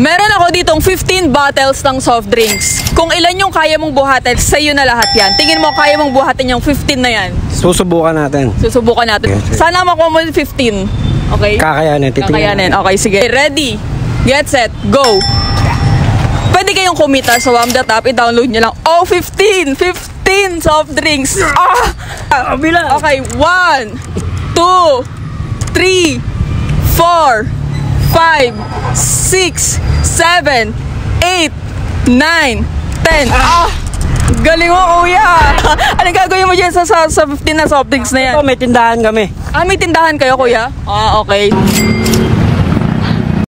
Meron ako ditong 15 bottles ng soft drinks. Kung ilan yung kaya mong buhatin, sa'yo na lahat yan. Tingin mo kaya mong buhatin yung 15 na yan. Susubukan natin. Susubukan natin. Okay. Sana makuha mo yung 15. Okay? Kakayanin. Titingnan. Kakayanin. Okay, sige. Ready, get set, go! Pwede kayong kumita sa Wam the Top. I-download nyo lang. Oh, 15! 15 soft drinks! Ah! bilang. Okay, 1, 2, 3, 4, 5, 6, 7, 8, 9, 10. Ah! Galing mo, kuya! Anong gagawin mo dyan sa, sa, sa 15 na soft drinks na yan? Ito, may tindahan kami. Ah, may tindahan kayo, kuya? Ah, okay.